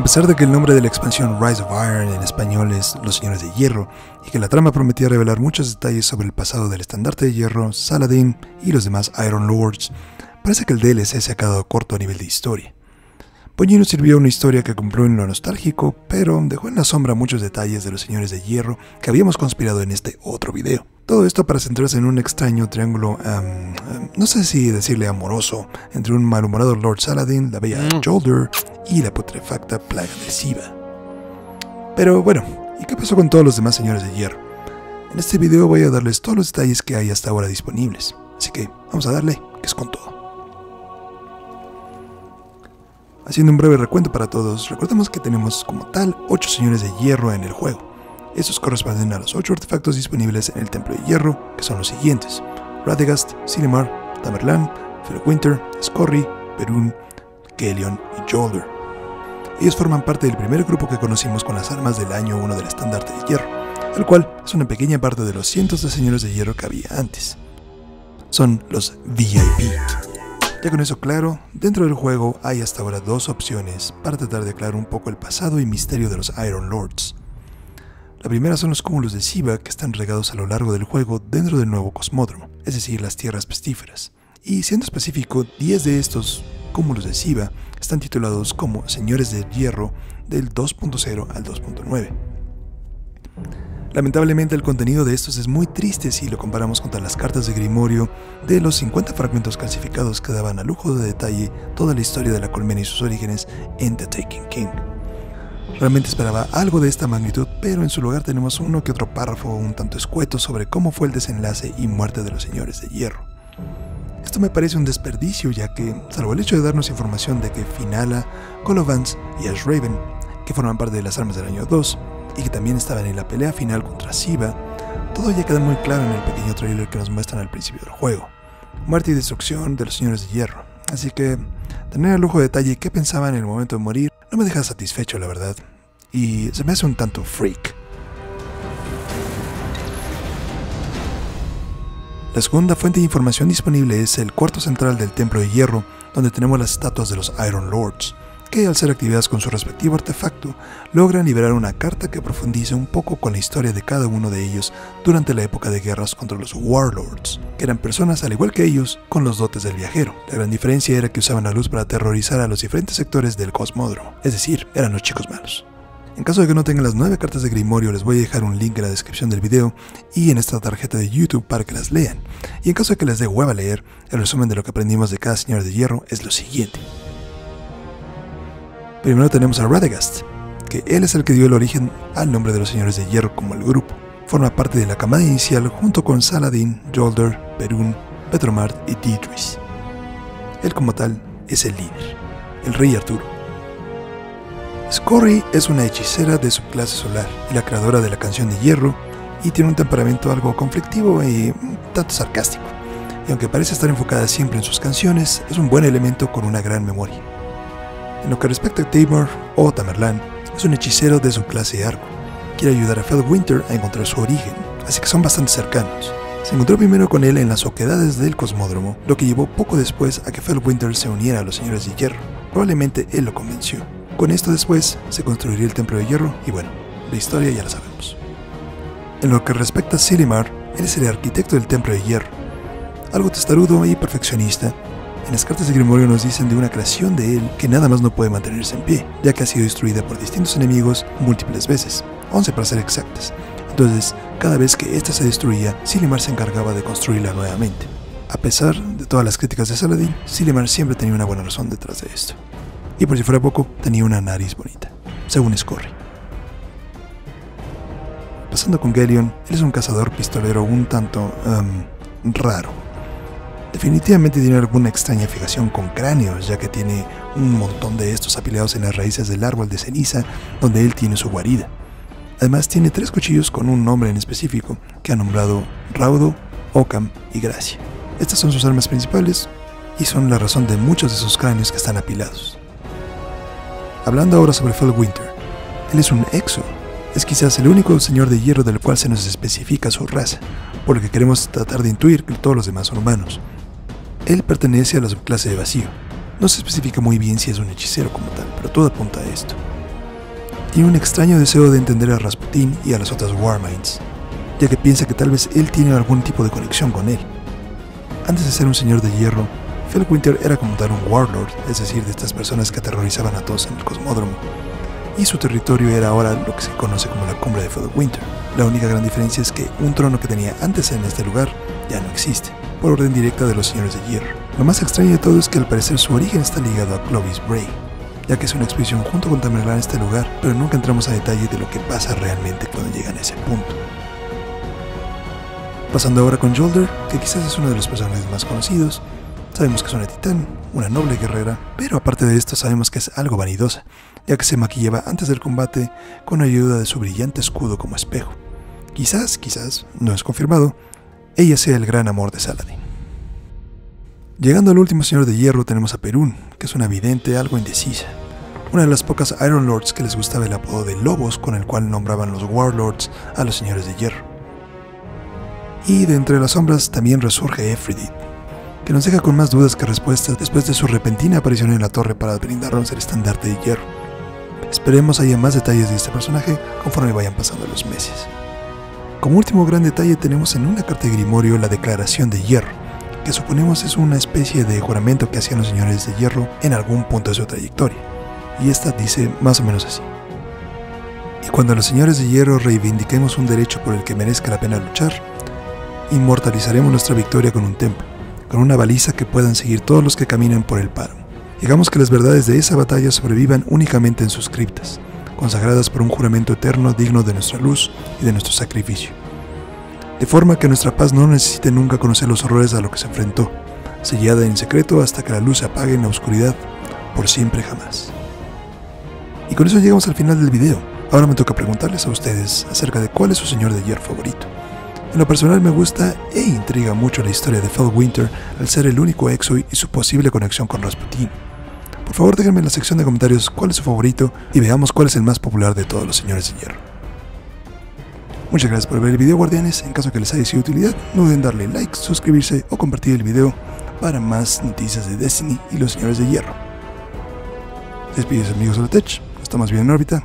A pesar de que el nombre de la expansión Rise of Iron en español es Los Señores de Hierro, y que la trama prometía revelar muchos detalles sobre el pasado del estandarte de hierro, Saladin y los demás Iron Lords, parece que el DLC se ha quedado corto a nivel de historia. Poñino sirvió una historia que cumplió en lo nostálgico, pero dejó en la sombra muchos detalles de los Señores de Hierro que habíamos conspirado en este otro video. Todo esto para centrarse en un extraño triángulo, no sé si decirle amoroso, entre un malhumorado Lord Saladin, la bella Jolder y la putrefacta plaga de Siva. Pero bueno, ¿y qué pasó con todos los demás señores de hierro? En este video voy a darles todos los detalles que hay hasta ahora disponibles, así que vamos a darle, que es con todo. Haciendo un breve recuento para todos, recordemos que tenemos como tal 8 señores de hierro en el juego. Estos corresponden a los 8 artefactos disponibles en el Templo de Hierro, que son los siguientes: Radegast, Cinemar, Tamerlan, Felwinter, Scorri, Perun, Gelion y Jolder. Ellos forman parte del primer grupo que conocimos con las armas del año 1 del estandarte de hierro, el cual es una pequeña parte de los cientos de señores de hierro que había antes. Son los VIP. Ya con eso claro, dentro del juego hay hasta ahora dos opciones para tratar de aclarar un poco el pasado y misterio de los Iron Lords. La primera son los cúmulos de Siva que están regados a lo largo del juego dentro del nuevo cosmódromo, es decir, las tierras pestíferas. Y siendo específico, 10 de estos cúmulos de Siva están titulados como Señores del Hierro del 2.0 al 2.9. Lamentablemente el contenido de estos es muy triste si lo comparamos con las cartas de Grimorio de los 50 fragmentos clasificados que daban a lujo de detalle toda la historia de la colmena y sus orígenes en The Taking King. Realmente esperaba algo de esta magnitud, pero en su lugar tenemos uno que otro párrafo un tanto escueto sobre cómo fue el desenlace y muerte de los señores de hierro. Esto me parece un desperdicio ya que, salvo el hecho de darnos información de que Finala, Colovans y Ash Raven, que forman parte de las armas del año 2, y que también estaban en la pelea final contra Siva, todo ya queda muy claro en el pequeño trailer que nos muestran al principio del juego. Muerte y destrucción de los señores de hierro. Así que, tener el lujo de detalle qué pensaban en el momento de morir no me deja satisfecho, la verdad. Y se me hace un tanto freak. La segunda fuente de información disponible es el cuarto central del Templo de Hierro, donde tenemos las estatuas de los Iron Lords, que al ser activadas con su respectivo artefacto, logran liberar una carta que profundice un poco con la historia de cada uno de ellos durante la época de guerras contra los Warlords, que eran personas al igual que ellos con los dotes del viajero. La gran diferencia era que usaban la luz para aterrorizar a los diferentes sectores del cosmódromo, es decir, eran los chicos malos. En caso de que no tengan las nueve cartas de Grimorio, les voy a dejar un link en la descripción del video y en esta tarjeta de YouTube para que las lean. Y en caso de que les dé hueva leer, el resumen de lo que aprendimos de cada Señor de Hierro es lo siguiente. Primero tenemos a Radagast, que él es el que dio el origen al nombre de los Señores de Hierro como el grupo. Forma parte de la camada inicial junto con Saladin, Jolder, Perun, Petromart y Dietrich. Él como tal es el líder, el rey Arturo. Scorry es una hechicera de su clase solar y la creadora de la canción de hierro y tiene un temperamento algo conflictivo y un tanto sarcástico. Y aunque parece estar enfocada siempre en sus canciones, es un buen elemento con una gran memoria. En lo que respecta a Tamar o Tamerlan, es un hechicero de su clase arco. Quiere ayudar a Feldwinter a encontrar su origen, así que son bastante cercanos. Se encontró primero con él en las oquedades del cosmódromo, lo que llevó poco después a que Feldwinter se uniera a los señores de hierro. Probablemente él lo convenció. Con esto después se construiría el Templo de Hierro y bueno, la historia ya la sabemos. En lo que respecta a Silimar, él es el arquitecto del Templo de Hierro. Algo testarudo y perfeccionista, en las cartas de Grimorio nos dicen de una creación de él que nada más no puede mantenerse en pie, ya que ha sido destruida por distintos enemigos múltiples veces, 11 para ser exactas. Entonces, cada vez que ésta se destruía, Silimar se encargaba de construirla nuevamente. A pesar de todas las críticas de Saladin, Silimar siempre tenía una buena razón detrás de esto y por si fuera poco, tenía una nariz bonita, según Scorry. Pasando con Gelion, él es un cazador pistolero un tanto um, raro. Definitivamente tiene alguna extraña fijación con cráneos, ya que tiene un montón de estos apilados en las raíces del árbol de ceniza donde él tiene su guarida. Además tiene tres cuchillos con un nombre en específico que ha nombrado Raudo, Ocam y Gracia. Estas son sus armas principales y son la razón de muchos de sus cráneos que están apilados. Hablando ahora sobre Winter, él es un exo. Es quizás el único señor de hierro del cual se nos especifica su raza, por lo que queremos tratar de intuir que todos los demás son humanos. Él pertenece a la subclase de vacío. No se especifica muy bien si es un hechicero como tal, pero todo apunta a esto. tiene un extraño deseo de entender a Rasputin y a las otras Warminds, ya que piensa que tal vez él tiene algún tipo de conexión con él. Antes de ser un señor de hierro, Felwinter era como tal un warlord, es decir, de estas personas que aterrorizaban a todos en el cosmódromo, y su territorio era ahora lo que se conoce como la cumbre de Felwinter. La única gran diferencia es que un trono que tenía antes en este lugar ya no existe, por orden directa de los señores de hierro. Lo más extraño de todo es que al parecer su origen está ligado a Clovis Bray, ya que es una expedición junto con Tamerlán en este lugar, pero nunca entramos a detalle de lo que pasa realmente cuando llegan a ese punto. Pasando ahora con Jolder, que quizás es uno de los personajes más conocidos, sabemos que es una titán, una noble guerrera, pero aparte de esto sabemos que es algo vanidosa, ya que se maquillaba antes del combate con ayuda de su brillante escudo como espejo. Quizás, quizás, no es confirmado, ella sea el gran amor de Saladin. Llegando al último señor de hierro tenemos a Perún, que es una vidente algo indecisa. Una de las pocas Iron Lords que les gustaba el apodo de lobos con el cual nombraban los Warlords a los señores de hierro. Y de entre las sombras también resurge Efridit, que nos deja con más dudas que respuestas después de su repentina aparición en la torre para brindarnos el estandarte de hierro. Esperemos haya más detalles de este personaje conforme vayan pasando los meses. Como último gran detalle tenemos en una carta de Grimorio la Declaración de Hierro, que suponemos es una especie de juramento que hacían los señores de hierro en algún punto de su trayectoria, y esta dice más o menos así. Y cuando los señores de hierro reivindiquemos un derecho por el que merezca la pena luchar, inmortalizaremos nuestra victoria con un templo, con una baliza que puedan seguir todos los que caminen por el páramo. Digamos que las verdades de esa batalla sobrevivan únicamente en sus criptas, consagradas por un juramento eterno digno de nuestra luz y de nuestro sacrificio de forma que nuestra paz no necesite nunca conocer los horrores a lo que se enfrentó, sellada en secreto hasta que la luz se apague en la oscuridad, por siempre jamás. Y con eso llegamos al final del video. Ahora me toca preguntarles a ustedes acerca de cuál es su señor de hierro favorito. En lo personal me gusta e intriga mucho la historia de Winter al ser el único exo y su posible conexión con Rasputin. Por favor déjenme en la sección de comentarios cuál es su favorito y veamos cuál es el más popular de todos los señores de hierro. Muchas gracias por ver el video guardianes, en caso que les haya sido de utilidad, no duden darle like, suscribirse o compartir el video para más noticias de Destiny y los señores de hierro. Despides amigos de la Tech, estamos bien en órbita,